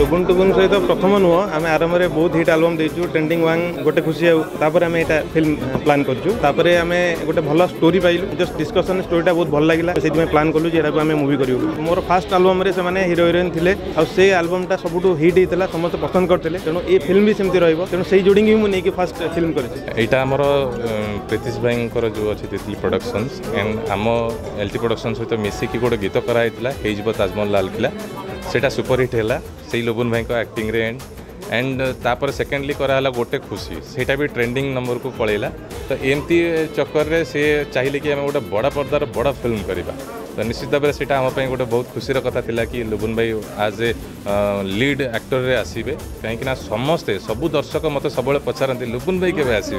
ଲୁଗୁନ୍ ଟୁଗୁନ୍ ସହିତ ପ୍ରଥମ ନୁହଁ ଆମେ ଆରମ୍ଭରେ ବହୁତ ହିଟ୍ ଆଲବମ୍ ଦେଇଛୁ ଟ୍ରେଣ୍ଡିଂ ୱାନ୍ ଗୋଟେ ଖୁସି ଆଉ ତାପରେ ଆମେ ଏଇଟା ଫିଲ୍ମ ପ୍ଲାନ୍ କରିଛୁ ତାପରେ ଆମେ ଗୋଟେ ଭଲ ଷ୍ଟୋରି ପାଇଲୁ ଜଷ୍ଟ ଡିସ୍କସନ୍ ଷ୍ଟୋରିଟା ବହୁତ ଭଲ ଲାଗିଲା ସେଥିପାଇଁ ପ୍ଲାନ୍ କଲୁ ଯେ ଏଟାକୁ ଆମେ ମୁଭି କରିବୁ ମୋର ଫାର୍ଷ୍ଟ ଆଲବମ୍ରେ ସେମାନେ ହିରୋ ହିରୋଇନ୍ ଥିଲେ ଆଉ ସେ ଆଲବମ୍ଟା ସବୁଠୁ ହିଟ୍ ହେଇଥିଲା ସମସ୍ତେ ପସନ୍ଦ କରିଥିଲେ ତେଣୁ ଏ ଫିଲ୍ମ ବି ସେମିତି ରହିବ ତେଣୁ ସେଇ ଯୋଡ଼ିକି ମୁଁ ନେଇକି ଫାର୍ଷ୍ଟ ଫିଲ୍ମ କରିଛି ଏଇଟା ଆମର ପ୍ରୀତିଶ ଭାଇଙ୍କର ଯେଉଁ ଅଛି ତିତଲି ପ୍ରଡକ୍ସନ୍ସ ଆଣ୍ଡ ଆମ ଏଲ୍ ଟି ପ୍ରଡକ୍ସନ୍ ସହିତ ମିଶିକି ଗୋଟେ ଗୀତ କରାହେଇଥିଲା ହେଇଯିବ ତାଜମହଲ ଲାଲ କିଲ୍ଲା ସେଇଟା ସୁପରହିଟ୍ ହେଲା ସେଇ ଲୋବୁନ ଭାଇଙ୍କ ଆକ୍ଟିଂରେ ଏଣ୍ଡ ଆଣ୍ଡ ତାପରେ ସେକେଣ୍ଡଲି କରାହେଲା ଗୋଟେ ଖୁସି ସେଇଟା ବି ଟ୍ରେଣ୍ଡିଂ ନମ୍ବରକୁ ପଳେଇଲା त चक्कर चक्करे सि चाहिँ कि आम गए बड पर्दार बड फिल्म तो निश्चित भावना गोटे बहुत खुसी र कथा लुगुन भाई आज ए लिड एक्टर आसि कहीँक समस्तै सब दर्शक मत सबैले पछारे लुगुन भाई के आसे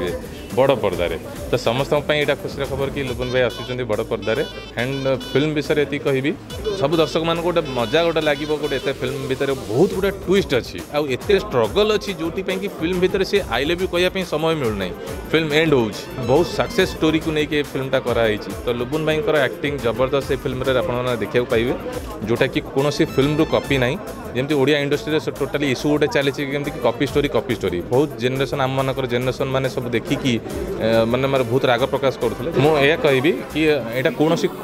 बड पर्दार त समसै एउटा खुसी र खबर कि लुगुन भाई आसुन चाहिँ बड पर्दार एन्ड फिल्म विषय यति कहि सब दर्शक मजा गए गोटे गए फिल्म भित्र बहुत गुटे टुइस्ट अहिले आउँदै इट्रगल अस् जोपि फिल्म भित्र सि आइल क्यापे समय मुलुना फिल्म एंड हो আবহ সাকসেস স্টোরি কো নেকে ফিল্মটা করায়িছি তো লুবুন বাইং কর অ্যাক্টিং জবরদস্ত এই ফিল্মের আপননা দেখেও পাইবে যেটা কি কোনসি ফিল্ম র কপি নাই जमी ओडिया इंडस्ट्री से टोटाली इश्यू गोटे चली कपी स्टोरी कपी स्टोरी बहुत जेनेसन आम मान जेनेसन मैंने सब देखिक मैंने मैं बहुत राग प्रकाश करुले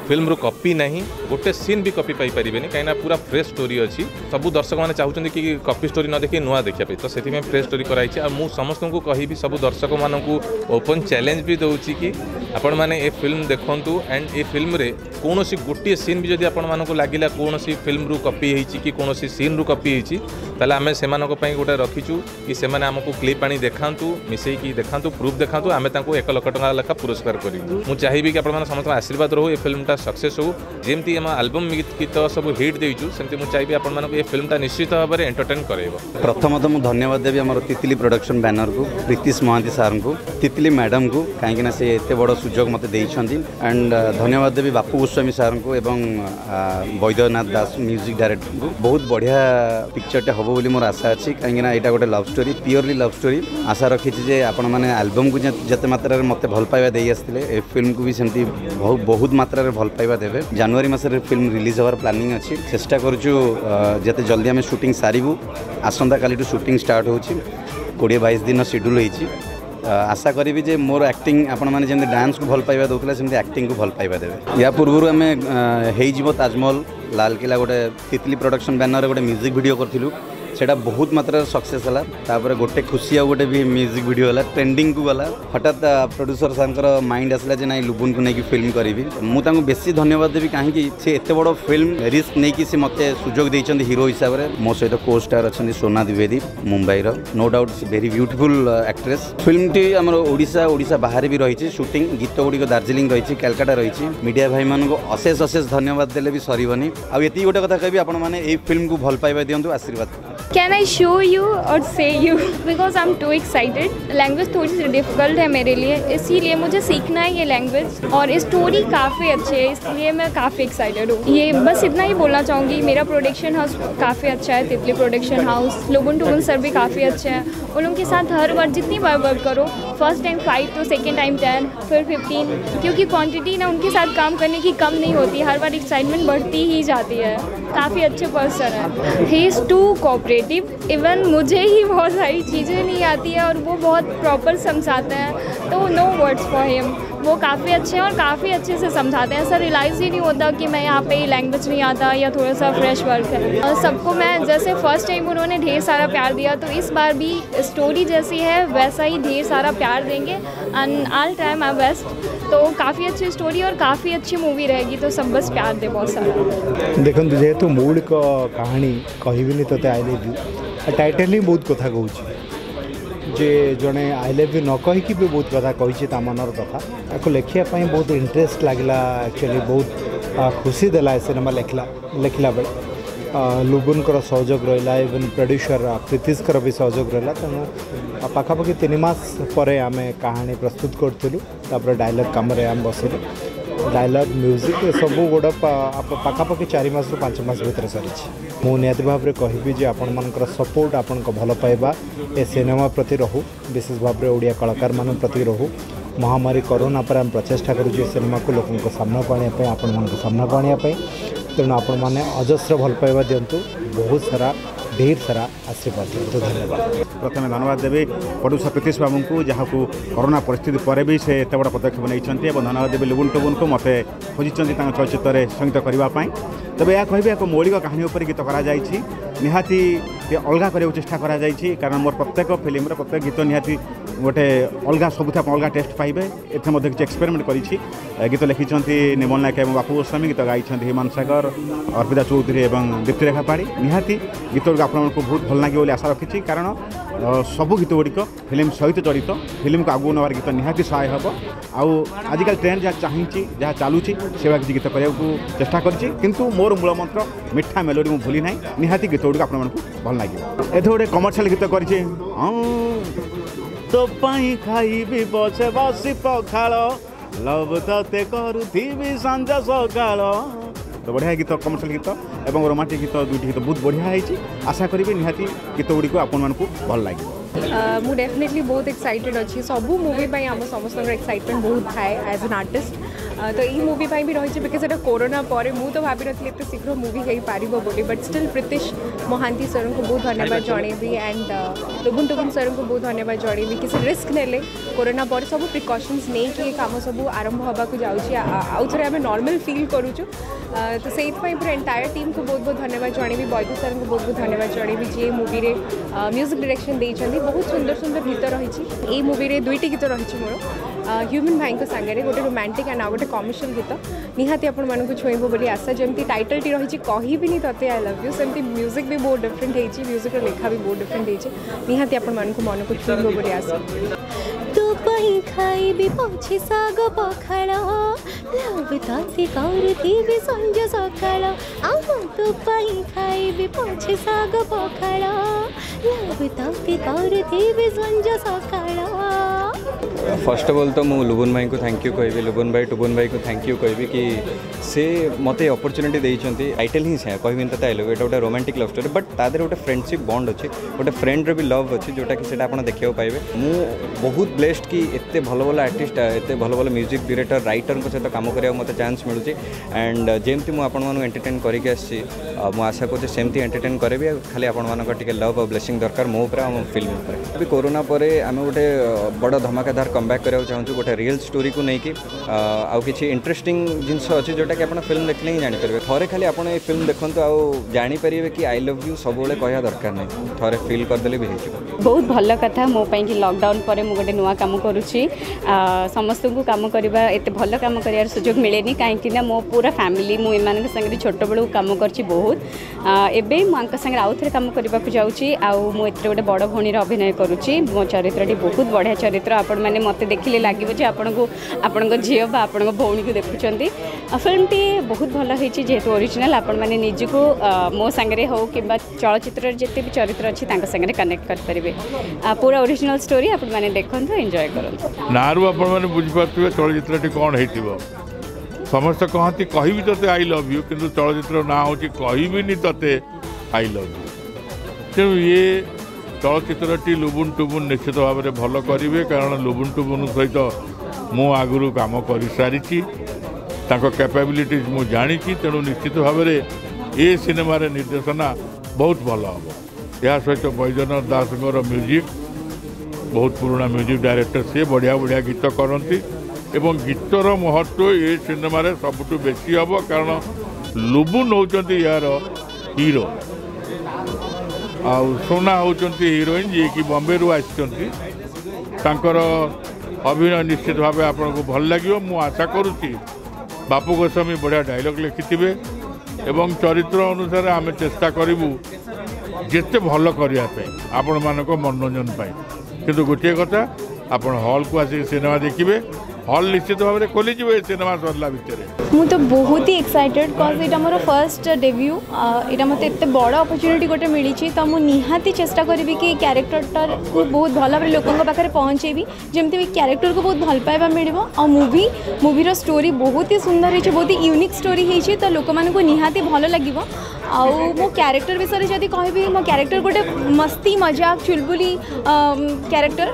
फिल्म रू कपी ना गोटे सीन भी कपी पाई पारे कहीं पूरा फ्रेश स्टोरी अच्छी सब दर्शक मैंने चाहते कि कपी स्टोरी न देखे नुआ देखापी तो से फ्रेश स्टोरी कराई और मुझ समस्त कह सब दर्शक मानक ओपन चैलेंज भी दौर कि आपण मैंने फिल्म देखूँ एंड ए फिल्म में कौन गोटे सीन भी जब आपण लगे कौन सी फिल्म रू कपी कि कौन सीन રૂક અપહી છી તાલે અમે સેમાનકો પય ગોટે રાખી છુ કે સેમેને આમકો ક્લિપ પાણી દેખાંતું મિસયી કી દેખાંતું પ્રૂફ દેખાંતું અમે તાંકો 1 લાખ ટંગા લાખા પુરસ્કાર કરી મુ ચાહી બી કે આપણ માન સમસ્ત આશીર્વાદ રહો એ ફિલ્મ તા સક્સેસ હો જેમતી આલબમ ગીત કી તો સબ હીટ દેઇ છુ સેમતી મુ ચાહી બી આપણ માન કો એ ફિલ્મ તા નિશ્ચિત ભવરે એન્ટરટેન કરેબો પ્રથમ તો મુ ધન્યવાદ દેબી અમારો તિતલી પ્રોડક્શન બેનર કો પ્રકિતેશ મહંતિ સર કો તિતલી મેડમ કો કાઈ કી ના સે ઇતે બડો સુજોગ મત દેઇ છંધી એન્ડ ધન્યવાદ દેબી બાપુ ઉસ્વામી સર કો એવં વૈદ્યનાથ દાસ મ્યુઝિક ડાયરેક્ટર કો બહુત બઢિયા পিকচরটা হব বলে মোর আশা আছে কারণ না এটা গোটে love story purely love story আশা রাখিছি যে আপনার আলবমকু যেতে মাত্রার মতো ভাল পাইবা দিয়ে আসলে এই ফিল্মকু বি সেমতি বহু মাত্রার ভাল পাইবা দেবে জানুয়ারি মাসের ফিল্ম রিলিজ হওয়ার প্ল্যানিং আছে চেষ্টা করছু যেতে জলদি আমি শুটিং সারিবু আসন্তাকালিঠু শুটিং স্টার্ট হচ্ছে কোড়িয়ে বাইশ দিন শিডুল হয়েছে আশা କରିବି ଯେ ମୋର ଆକ୍ଟିଂ ଆପଣମାନେ ଯେମିତି ଡ୍ୟାନ୍ସକୁ ଭଲ ପାଇବା ଦେଉଥିଲେ ସେମିତି ଆକ୍ଟିଂକୁ ଭଲ ପାଇବା ଦେବେ ୟା ପୂର୍ବରୁ ଆମେ ହେଇଯିବ ତାଜମହଲ ଲାଲକିଲ୍ଲା ଗୋଟେ ତିତଲି ପ୍ରଡକ୍ସନ୍ ବ୍ୟାନର୍ରେ ଗୋଟେ ମ୍ୟୁଜିକ୍ ଭିଡ଼ିଓ କରିଥିଲୁ त्यहाँ बहुत मत्रा सक्सेस होला तर गए खुसी म्यूजिक म्युजिक भिडियो होला को गाला हटात प्रड्युसर सा मन्ड लुबुन को निक फिल्म गरी म बेसी धन्यवाद दे काहीँक सिए बड फिल्म रिस्क रिस्किस मते सुिरो मो सहित को स्टार अनि सोना द्विवेदी मुम्बई र no doubt very beautiful actress film T ओडा ओडा बाहेक सुट गीत गुड़ी दार्जिलिंग रही दार्जिलिङ रहिलकाटा रहिा भाइ म अशेष अशेष धन्यवाद देले सर आउँ यति गोटे कथा कि आउने फिल्म को भल पाउँदै आशीर्वाद कैन आई शो यू और से you because I am too excited language थोड़ी सी डिफ़िकल्ट है मेरे लिए इसीलिए मुझे सीखना है ये लैंग्वेज और स्टोरी काफ़ी अच्छी है इसलिए मैं काफ़ी एक्साइटेड हूँ ये बस इतना ही बोलना चाहूँगी मेरा प्रोडक्शन हाउस काफ़ी अच्छा है तितली प्रोडक्शन हाउस लोगन टोगन सर भी काफ़ी अच्छे हैं उन लोगों के साथ हर बार जितनी बार वर्क करो फर्स्ट टाइम फाइव तो सेकेंड टाइम टेन फिर फिफ्टीन क्योंकि क्वान्टिटी ना उनके साथ काम करने की कम नहीं होती हर बार एक्साइटमेंट बढ़ती ही जाती है काफ़ी अच्छे पर्सन हैं he is too cooperative even मुझे ही बहुत सारी चीज़ें नहीं आती है और वो बहुत प्रॉपर समझाते हैं तो नो वर्ड्स फॉर हिम वो काफ़ी अच्छे हैं और काफ़ी अच्छे से समझाते हैं ऐसा रियलाइज़ ही नहीं होता कि मैं यहाँ पे लैंग्वेज नहीं आता या थोड़ा सा फ्रेश वर्क है और सबको मैं जैसे फर्स्ट टाइम उन्होंने ढेर सारा प्यार दिया तो इस बार भी स्टोरी जैसी है वैसा ही ढेर सारा प्यार देंगे and all time I best तो काफ़ी अच्छी स्टोरी और काफ़ी अच्छी मूवी रहेगी तो सब बस प्यार दे बहुत सारा देख जेहेतु तो मौलिक कहानी कह तो ते आई लव यू टाइटल ही बहुत कथा कौच जे जड़े आई लव यू न कहीकि भी बहुत कथा कही मनर कथा लेखापी बहुत इंटरेस्ट लगला एक्चुअली बहुत खुशी देला सिनेमा लिखला लिखला बेल লুবনকৰ সহযোগ ৰেলা ইভেন প্ৰডিউಸರ್ ৰ আকৃতিছ কৰবি সহযোগ ৰেলা তাৰ পা কাপকি ৩ মাহৰ পৰা আমি কাহিনী প্ৰস্তুত কৰছিলো তাৰ পাৰ ডায়লগ কাম ৰে আম বসিলে ডায়লগ মিউজিক এ সব গড পা কাপকি ৪ মাহৰ ৫ মাহৰ ভিতৰত সৰিছি মই নিৰ্দ্ধাৱভাৱৰে কহি বি যে আপোনাকৰ সাপোর্ট আপোনক ভাল পাইবা এ cinema প্ৰতি ৰহু বিশেষভাৱৰে ওড়িয়া কলাকাৰ মানুহ প্ৰতি ৰহু মহামারী corona পৰা আমি প্ৰচেষ্টা কৰো যে cinema ক লোকৰ সামনে পৰানি আপোনাকৰ সামনে পৰানি ତେଣୁ ଆପଣମାନେ ଅଜସ୍ର ଭଲ ପାଇବା ଦିଅନ୍ତୁ ବହୁତ ସାରା ଢେର ସାରା ଆଶୀର୍ବାଦ ଦିଅନ୍ତୁ ଧନ୍ୟବାଦ ପ୍ରଥମେ ଧନ୍ୟବାଦ ଦେବି ପ୍ରଡ୍ୟୁସର ପ୍ରୀତିଶ ବାବୁଙ୍କୁ ଯାହାକୁ କରୋନା ପରିସ୍ଥିତି ପରେ ବି ସେ ଏତେ ବଡ଼ ପଦକ୍ଷେପ ନେଇଛନ୍ତି ଏବଂ ଧନ୍ୟବାଦ ଦେବି ଲିବୁଲ ଟୁବୁନକୁ ମୋତେ ଖୋଜିଛନ୍ତି ତାଙ୍କ ଚଳଚ୍ଚିତ୍ରରେ ସଙ୍ଗୀତ କରିବା ପାଇଁ তবে ଏହା କହିବି ଏକ ମୌଳିକ କାହାଣୀ ଉପରେ ଗୀତ କରାଯାଇଛି ନିହାତି ଅଲଗା କରିବାକୁ ଚେଷ୍ଟା କରାଯାଇଛି କାରଣ ମୋର ପ୍ରତ୍ୟେକ ଫିଲ୍ମର ପ୍ରତ୍ୟେକ ଗୀତ ନିହାତି ଗୋଟେ ଅଲଗା ସବୁଥିରେ ଆପଣ ଅଲଗା ଟେଷ୍ଟ ପାଇବେ ଏଥିରେ ମଧ୍ୟ କିଛି ଏକ୍ସପେରିମେଣ୍ଟ କରିଛି ଗୀତ ଲେଖିଛନ୍ତି ନିର୍ମଳ ନାୟକ ଏବଂ ବାପୁ ଗୋସ୍ୱାମୀ ଗୀତ ଗାଇଛନ୍ତି ହିମାନ ସାଗର ଅର୍ପିତା ଚୌଧୁରୀ ଏବଂ ଦୀପ୍ତିରେଖା ପାଢ଼ୀ ନିହାତି ଗୀତଗୁଡ଼ିକ ଆପଣମାନଙ୍କୁ ବହୁତ ଭଲ ଲାଗିବ ବୋଲି ଆଶା ରଖିଛି କାରଣ ସବୁ ଗୀତ ଗୁଡ଼ିକ ଫିଲ୍ମ ସହିତ ଜଡ଼ିତ ଫିଲ୍ମକୁ ଆଗକୁ ନେବାର ଗୀତ ନିହାତି ସହାୟ ହେବ ଆଉ ଆଜିକାଲି ଟ୍ରେଣ୍ଡ ଯାହା ଚାହିଁଛି ଯାହା ଚାଲୁଛି ସେଭଳିଆ କିଛି ଗୀତ କରିବାକୁ ଚେଷ୍ଟା କରିଛି କିନ୍ତୁ ମୋର ମୂଳମନ୍ତ୍ର ମିଠା ମେଲୋଡ଼ି ମୁଁ ଭୁଲି ନାହିଁ ନିହାତି ଗୀତ ଗୁଡ଼ିକ ଆପଣମାନଙ୍କୁ ଭଲ ଲାଗିବ ଏଥେ ଗୋଟେ କମର୍ସିଆଲ୍ ଗୀତ କରିଛି ତୋ ପାଇଁ ଖାଇବି ବସେ ବସି ପଖାଳ ଲଭ୍ ତତେ କରୁଥିବି ସଞ୍ଜ ସକାଳ ତ ବଢ଼ିଆ ଗୀତ କମର୍ସିଆଲ୍ ଗୀତ ଏବଂ ରୋମାଣ୍ଟିକ୍ ଗୀତ ଦୁଇଟି ଗୀତ ବହୁତ ବଢ଼ିଆ ହେଇଛି ଆଶା କରିବି ନିହାତି ଗୀତ ଗୁଡ଼ିକୁ ଆପଣମାନଙ୍କୁ ଭଲ ଲାଗିବ ମୁଁ ଡେଫିନେଟଲି ବହୁତ ଏକ୍ସାଇଟେଡ୍ ଅଛି ସବୁ ମୁଭି ପାଇଁ ଆମ ସମସ୍ତଙ୍କର ଏକ୍ସାଇଟମେଣ୍ଟ ବହୁତ ଥାଏ ଆଜ୍ ଏନ୍ ଆର୍ଟିଷ୍ଟ तो ये मूवी भी रही है बिकज एट कोरोना पर मुझ तो भाव नी एत शीघ्र मुवी हो पार बोली but still Pritish Mohanty sir को बहुत धन्यवाद जनईबी एंड दुबुन टुबुन सर को बहुत धन्यवाद जनईबी किसी रिस्क ने कोरोना पर सब प्रिकसन्स नहीं कि कम सब आरंभ हाँ जाऊँगी आउ थे आम नर्माल फिल कर तो से पूरा एंटायर टीम को बहुत बहुत धन्यवाद जनईबी बैद सर को बहुत बहुत धन्यवाद जनईबी जी मुवी में म्यूजिक डिरेक्शन दे बहुत सुंदर सुंदर गीत रही मुवीर दुईट गीत रही मोर ह्यूमन भाई सागर गोटे रोमांटिक एंड आउ गए कमिशन गीत निहाती आपको छुईबू बोली आशा जमी टाइटल टी रही कह भी नहीं आई लव यू सेमती म्यूजिक भी बहुत डिफरेंट हो म्यूजिक लेखा भी बहुत डिफरेंट होती निहाती मन को छुईब बोली आशा खाई भी सागो लव खाई भी सागो लव पखाड़ पखाड़ सका फर्स्ट अफ अल तो मु लुबुन भाई को थैंक यू कहबी लुबुन भाई टुबुन भाई को थैंक यू कहबी कि से मत अपरच्युनिटी देते टाइटल ही से कहबी तो आई लव गोटे रोमांटिक लव स्टोरी बट ता गोटे फ्रेंडसीप बंड अच्छे गोटे फ्रेंड्र भी लव अच्छे जोटा कि आपड़ देखा पाए मुझे बहुत ब्लेस्ड कि एत भल भल आर्ट एत भल भल म्यूजिक डिरेक्टर रईटर सहित कम कराया मत चान्स मिलूँ एंड जमी मुझे एंटरटेन करके आशा करुचे सेमती एंटरटेन करी खाली आपण टे लव और ब्लेसींग दरकार मो फिल्म भी कोरोना पर आम गोटे बड़ धमाकेदार କମ୍ବ୍ୟାକ୍ କରିବାକୁ ଚାହୁଁଛୁ ଗୋଟେ ରିଏଲ୍ ଷ୍ଟୋରିକୁ ନେଇକି ଆଉ କିଛି ଇଣ୍ଟରେଷ୍ଟିଂ ଜିନିଷ ଅଛି ଯେଉଁଟାକି ଆପଣ ଫିଲ୍ମ ଦେଖିଲେ ହିଁ ଜାଣିପାରିବେ ଥରେ ଖାଲି ଆପଣ ଏ ଫିଲ୍ମ ଦେଖନ୍ତୁ ଆଉ ଜାଣିପାରିବେ କି ଆଇ ଲଭ୍ ୟୁ ସବୁବେଳେ କହିବା ଦରକାର ନାହିଁ ଥରେ ଫିଲ୍ କରିଦେଲେ ବି ହେଇଯିବ ବହୁତ ଭଲ କଥା ମୋ ପାଇଁକି ଲକଡାଉନ୍ ପରେ ମୁଁ ଗୋଟେ ନୂଆ କାମ କରୁଛି ସମସ୍ତଙ୍କୁ କାମ କରିବା ଏତେ ଭଲ କାମ କରିବାର ସୁଯୋଗ ମିଳେନି କାହିଁକିନା ମୋ ପୁରା ଫ୍ୟାମିଲି ମୁଁ ଏମାନଙ୍କ ସାଙ୍ଗରେ ଛୋଟବେଳୁ କାମ କରିଛି ବହୁତ ଏବେ ମୁଁ ଆଙ୍କ ସାଙ୍ଗରେ ଆଉ ଥରେ କାମ କରିବାକୁ ଯାଉଛି ଆଉ ମୁଁ ଏଥିରେ ଗୋଟେ ବଡ଼ ଭଉଣୀର ଅଭିନୟ କରୁଛି ମୋ ଚରିତ୍ରଟି ବହୁତ ବଢ଼ିଆ ଚରିତ୍ର ଆପଣମାନେ ମାନେ ମୋତେ ଦେଖିଲେ ଲାଗିବ ଯେ ଆପଣଙ୍କୁ ଆପଣଙ୍କ ଝିଅ ବା ଆପଣଙ୍କ ଭଉଣୀକୁ ଦେଖୁଛନ୍ତି ଫିଲ୍ମଟି ବହୁତ ଭଲ ହେଇଛି ଯେହେତୁ ଓରିଜିନାଲ୍ ଆପଣମାନେ ନିଜକୁ ମୋ ସାଙ୍ଗରେ ହେଉ କିମ୍ବା ଚଳଚ୍ଚିତ୍ରର ଯେତେ ବି ଚରିତ୍ର ଅଛି ତାଙ୍କ ସାଙ୍ଗରେ କନେକ୍ଟ କରିପାରିବେ ପୁରା ଓରିଜିନାଲ୍ ଷ୍ଟୋରି ଆପଣମାନେ ଦେଖନ୍ତୁ ଏନ୍ଜୟ କରନ୍ତୁ ନାଁରୁ ଆପଣମାନେ ବୁଝିପାରୁଥିବେ ଚଳଚ୍ଚିତ୍ରଟି କ'ଣ ହେଇଥିବ ସମସ୍ତେ କହନ୍ତି କହିବି ତୋତେ ଆଇ ଲଭ୍ ୟୁ କିନ୍ତୁ ଚଳଚ୍ଚିତ୍ର ନାଁ ହେଉଛି କହିବିନି ତୋତେ ଆଇ ଲଭ୍ ୟୁ ତେଣୁ ଇଏ চলচ্চিত্রটি লুବୁন ଟୁବୁନ୍ ନିଶ୍ଚିତ ଭାବରେ ଭଲ କରିବେ କାରଣ ଲୁବୁନ୍ ଟୁବୁନ୍ ସହିତ ମୁଁ ଆଗରୁ କାମ କରିସାରିଛି ତାଙ୍କ କ୍ୟାପାବିଲିଟିଜ୍ ମୁଁ ଜାଣିଛି ତେଣୁ ନିଶ୍ଚିତ ଭାବରେ ଏ ସିନେମାରେ ନିର୍ଦ୍ଦେଶନା ବହୁତ ଭଲ ହେବ ଏହା ସହିତ ବୈଜନାଥ ଦାସଙ୍କର ମ୍ୟୁଜିକ୍ ବହୁତ ପୁରୁଣା ମ୍ୟୁଜିକ୍ ଡାଇରେକ୍ଟର ସିଏ ବଢ଼ିଆ ବଢ଼ିଆ ଗୀତ କରନ୍ତି ଏବଂ ଗୀତର ମହତ୍ଵ ଏ ସିନେମାରେ ସବୁଠୁ ବେଶୀ ହେବ କାରଣ ଲୁବୁନ୍ ହେଉଛନ୍ତି ଏହାର ହିରୋ ଆଉ ସୋନା ହେଉଛନ୍ତି ହିରୋଇନ୍ ଯିଏକି ବମ୍ବେରୁ ଆସିଛନ୍ତି ତାଙ୍କର ଅଭିନୟ ନିଶ୍ଚିତ ଭାବେ ଆପଣଙ୍କୁ ଭଲ ଲାଗିବ ମୁଁ ଆଶା କରୁଛି ବାପୁ ଗୋସ୍ୱାମୀ ବଢ଼ିଆ ଡାଇଲଗ୍ ଲେଖିଥିବେ ଏବଂ ଚରିତ୍ର ଅନୁସାରେ ଆମେ ଚେଷ୍ଟା କରିବୁ ଯେତେ ଭଲ କରିବା ପାଇଁ ଆପଣମାନଙ୍କ ମନୋରଞ୍ଜନ ପାଇଁ କିନ୍ତୁ ଗୋଟିଏ କଥା ଆପଣ ହଲ୍କୁ ଆସିକି ସିନେମା ଦେଖିବେ हॉल निश्चित भाव में खोली सिनेमा सरला भितर मुझे बहुत ही एक्साइटेड कज यहाँ मोर फर्स्ट डेब्यू यहाँ मत एत बड़ अपरच्युनिटी गोटे मिली तो मुझे निहाती चेस्टा करी कि क्यारेक्टरटार को बहुत भल भाव लोकों पाखे पहुँचेबी जमी क्यारेक्टर को बहुत भल पाइबा मिल आ मुवी मुवीर स्टोरी बहुत ही सुंदर होती बहुत ही यूनिक स्टोरी होती तो लोक मूँ निहाती भल लगे ଆଉ ମୋ କ୍ୟାରେକ୍ଟର ବିଷୟରେ ଯଦି କହିବି ମୋ କ୍ୟାରେକ୍ଟର ଗୋଟେ ମସ୍ତି ମଜାକ ଚୁଲବୁଲି କ୍ୟାରେକ୍ଟର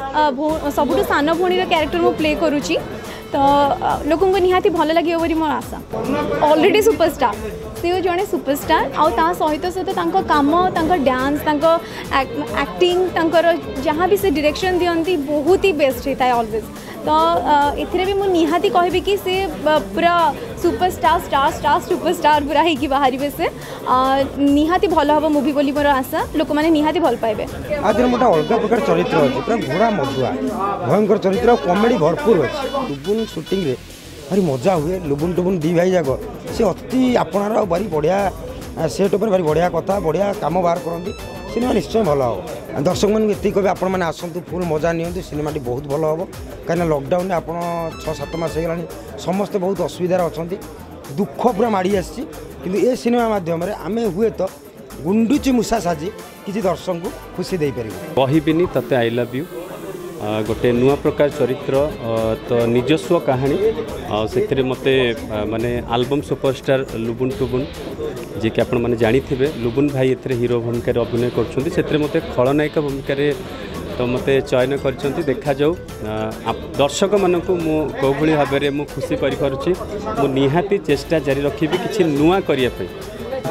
ସବୁଠୁ ସାନ ଭଉଣୀର କ୍ୟାରେକ୍ଟର ମୁଁ ପ୍ଲେ କରୁଛି ତ ଲୋକଙ୍କୁ ନିହାତି ଭଲ ଲାଗିବ ବୋଲି ମୋର ଆଶା ଅଲରେଡ଼ି ସୁପରଷ୍ଟାର୍ ସେ ଜଣେ ସୁପରଷ୍ଟାର୍ ଆଉ ତା ସହିତ ସହିତ ତାଙ୍କ କାମ ତାଙ୍କ ଡ୍ୟାନ୍ସ ତାଙ୍କ ଆକ୍ଟିଂ ତାଙ୍କର ଯାହା ବି ସେ ଡିରେକ୍ସନ୍ ଦିଅନ୍ତି ବହୁତ ହି ବେଷ୍ଟ ହେଇଥାଏ ଅଲୱେଜ୍ ତ ଏଥିରେ ବି ମୁଁ ନିହାତି କହିବି କି ସେ ପୁରା ସୁପରଷ୍ଟାର ଷ୍ଟାର ଷ୍ଟାର ସୁପରଷ୍ଟାର ପୁରା ହେଇକି ବାହାରିବେ ସେ ନିହାତି ଭଲ ହେବ ମୁଭି ବୋଲି ମୋର ଆଶା ଲୋକମାନେ ନିହାତି ଭଲ ପାଇବେ ଆଜିର ଗୋଟେ ଅଲଗା ପ୍ରକାର ଚରିତ୍ର ଅଛି ପୁରା ଘୋଡ଼ା ମଧୁଆ ଭୟଙ୍କର ଚରିତ୍ର ଆଉ କମେଡ଼ି ଭରପୁର ଅଛି ଲୁବୁନ୍ ସୁଟିଂରେ ଭାରି ମଜା ହୁଏ ଲୁବୁନ ଟୁବୁନ୍ ଦୁଇ ଭାଇ ଯାକ ସେ ଅତି ଆପଣାର ଭାରି ବଢ଼ିଆ ସେଟ୍ ଉପରେ ଭାରି ବଢ଼ିଆ କଥା ବଢ଼ିଆ କାମ ବାହାର କରନ୍ତି ସିନେମା ନିଶ୍ଚୟ ଭଲ ହେବ দর্শকমানু এত কবে আপনার আসন্তু ফুল মজা নিহত সিনেমাটি বহু ভাল হব কিনা লকডাউনে আপনার ছ সাত মাস হয়ে গেল সমস্তে বহু অসুবিধার অনেক দুঃখ পুরা মাড়ি আসছি কিন্তু এ সিনেমা মাধ্যমে আমি হুয়েত গুন্ডুচি মূষা সাজি কিছু দর্শকଙ୍କୁ খুশি দিয়ে পারি কহবিনি তোতে আই লভ ইউ ଗୋଟେ ନୂଆ ପ୍ରକାର ଚରିତ୍ର ତ ନିଜସ୍ୱ କାହାଣୀ ଆଉ ସେଥିରେ ମୋତେ ମାନେ ଆଲବମ୍ ସୁପରଷ୍ଟାର ଲୁବୁନ୍ ଟୁବୁନ୍ ଯିଏକି ଆପଣମାନେ ଜାଣିଥିବେ ଲୁବୁନ୍ ଭାଇ ଏଥିରେ ହିରୋ ଭୂମିକାରେ ଅଭିନୟ କରୁଛନ୍ତି ସେଥିରେ ମୋତେ ଖଳନାୟିକା ଭୂମିକାରେ ତ ମୋତେ ଚୟନ କରିଛନ୍ତି ଦେଖାଯାଉ ଦର୍ଶକମାନଙ୍କୁ ମୁଁ କେଉଁଭଳି ଭାବରେ ମୁଁ ଖୁସି କରିପାରୁଛି ମୁଁ ନିହାତି ଚେଷ୍ଟା ଜାରି ରଖିବି କିଛି ନୂଆ କରିବା ପାଇଁ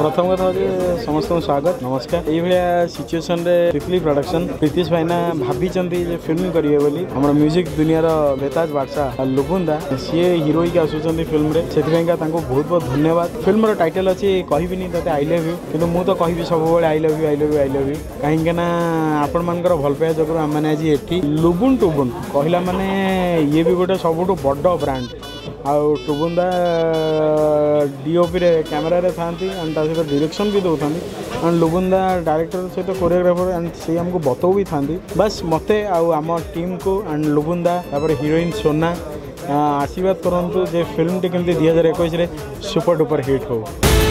પ્રથમ કથા ହେଉଛି ସମସ୍ତଙ୍କୁ ସ୍ୱାଗତ ନମସ୍କାର ଏଇଭଳିଆ ସିଚୁଏସନ୍ରେ ପ୍ରିପଲି ପ୍ରଡକ୍ସନ୍ ପ୍ରୀତିଶ ଭାଇନା ଭାବିଛନ୍ତି ଯେ ଫିଲ୍ମ କରିବେ ବୋଲି ଆମର ମ୍ୟୁଜିକ୍ ଦୁନିଆର ବେତାଜ ବାଦଶା ଲୁବୁନ୍ଦା ସିଏ ହିରୋ ହେଇକି ଆସୁଛନ୍ତି ଫିଲ୍ମରେ ସେଥିପାଇଁକା ତାଙ୍କୁ ବହୁତ ବହୁତ ଧନ୍ୟବାଦ ଫିଲ୍ମର ଟାଇଟେଲ୍ ଅଛି କହିବିନି ତତେ ଆଇ ଲଭ୍ ୟୁ କିନ୍ତୁ ମୁଁ ତ କହିବି ସବୁବେଳେ I love you I love you I love you କାହିଁକି ନା ଆପଣମାନଙ୍କର ଭଲ ପାଇବା ଯୋଗୁଁ ଆମେମାନେ ଆଜି ଏଠି ଲୁବୁନ୍ ଟୁବୁନ୍ କହିଲା ମାନେ ଇଏ ବି ଗୋଟେ ସବୁଠୁ ବଡ଼ ବ୍ରାଣ୍ଡ ଆଉ ଟୁବୁନ୍ଦା ଡିଓପିରେ କ୍ୟାମେରାରେ ଥାଆନ୍ତି ଆଣ୍ଡ ତା ସହିତ ଡିରେକ୍ସନ୍ ବି ଦେଉଥାନ୍ତି ଆଣ୍ଡ ଲୁବୁନ୍ଦା ଡାଇରେକ୍ଟର ସହିତ କୋରିଓଗ୍ରାଫର ଆଣ୍ଡ ସେ ଆମକୁ ବତଉ ବି ଥାନ୍ତି ବାସ୍ ମୋତେ ଆଉ ଆମ ଟିମ୍କୁ ଆଣ୍ଡ ଲୁବୁନ୍ଦା ତାପରେ ହିରୋଇନ୍ ସୋନା ଆଶୀର୍ବାଦ କରନ୍ତୁ ଯେ ଫିଲ୍ମଟି କେମିତି ଦୁଇ ହଜାର ଏକୋଇଶରେ ସୁପର ଡୁପର ହିଟ୍ ହେଉ